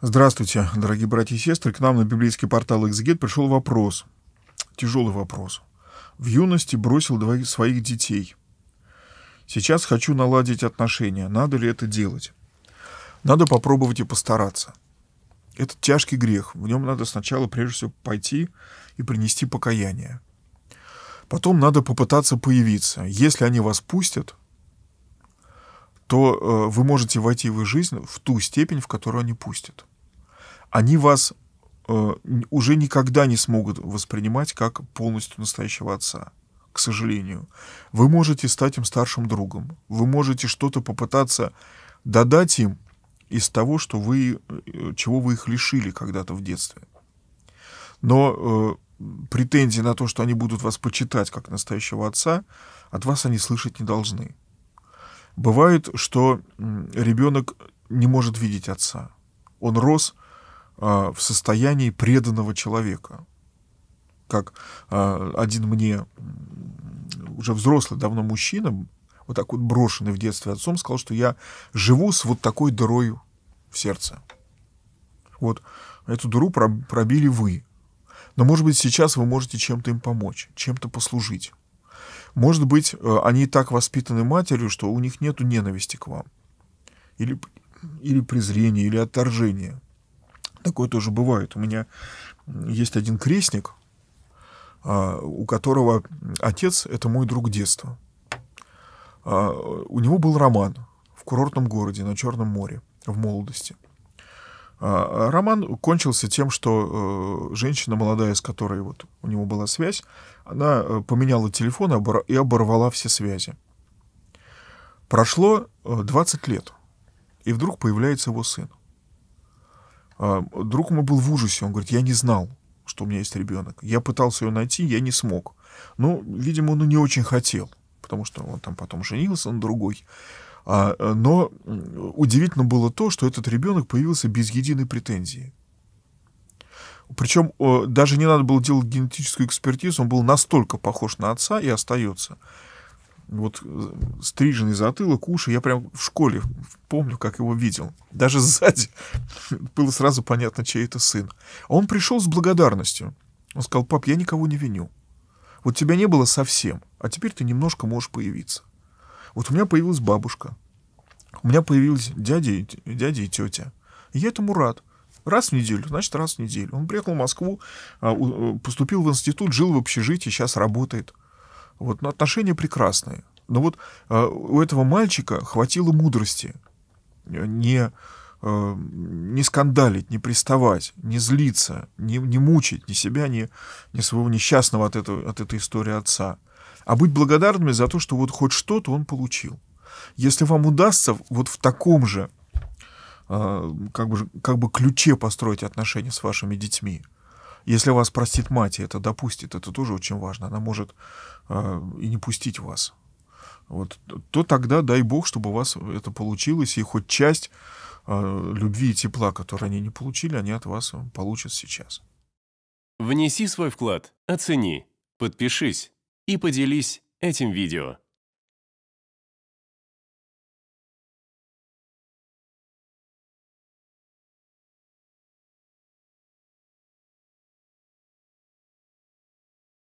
Здравствуйте, дорогие братья и сестры. К нам на библейский портал «Экзегет» пришел вопрос. Тяжелый вопрос. В юности бросил двоих своих детей. Сейчас хочу наладить отношения. Надо ли это делать? Надо попробовать и постараться. Это тяжкий грех. В нем надо сначала, прежде всего, пойти и принести покаяние. Потом надо попытаться появиться. Если они вас пустят, то э, вы можете войти в их жизнь в ту степень, в которую они пустят. Они вас э, уже никогда не смогут воспринимать как полностью настоящего отца, к сожалению. Вы можете стать им старшим другом. Вы можете что-то попытаться додать им из того, что вы, э, чего вы их лишили когда-то в детстве. Но э, претензии на то, что они будут вас почитать как настоящего отца, от вас они слышать не должны. Бывает, что ребенок не может видеть отца. Он рос а, в состоянии преданного человека. Как а, один мне уже взрослый давно мужчина, вот так вот брошенный в детстве отцом, сказал, что я живу с вот такой дырой в сердце. Вот эту дыру пробили вы. Но, может быть, сейчас вы можете чем-то им помочь, чем-то послужить. Может быть, э, они так воспитаны матерью, что у них нет ненависти к вам. Или, или презрения, или отторжения. Такое тоже бывает. У меня есть один крестник, а, у которого отец — это мой друг детства. А, у него был роман в курортном городе на Черном море в молодости. А, роман кончился тем, что э, женщина молодая, с которой вот у него была связь, она э, поменяла телефон и оборвала все связи. Прошло 20 э, лет, и вдруг появляется его сын. А, друг мой был в ужасе, он говорит, я не знал, что у меня есть ребенок. Я пытался ее найти, я не смог. Ну, видимо, он не очень хотел, потому что он там потом женился на другой. А, но удивительно было то, что этот ребенок появился без единой претензии. Причем даже не надо было делать генетическую экспертизу, он был настолько похож на отца и остается. Вот э, стриженный затылок, уши, я прям в школе помню, как его видел. Даже сзади было сразу понятно, чей это сын. Он пришел с благодарностью. Он сказал, пап, я никого не виню. Вот тебя не было совсем, а теперь ты немножко можешь появиться. Вот у меня появилась бабушка, у меня появились дядя, и, дядя и тетя. И я этому рад. Раз в неделю, значит, раз в неделю. Он приехал в Москву, а, э, поступил в институт, жил в общежитии, сейчас работает. Вот, но отношения прекрасные. Но вот а, у этого мальчика хватило мудрости не, а, не скандалить, не приставать, не злиться, не, не мучить ни себя, ни, ни своего несчастного от, этого, от этой истории отца, а быть благодарными за то, что вот хоть что-то он получил. Если вам удастся вот в таком же а, как бы, как бы ключе построить отношения с вашими детьми. Если вас простит мать и это допустит, это тоже очень важно. Она может э, и не пустить вас. Вот, то тогда дай Бог, чтобы у вас это получилось, и хоть часть э, любви и тепла, которые они не получили, они от вас получат сейчас. Внеси свой вклад, оцени, подпишись и поделись этим видео.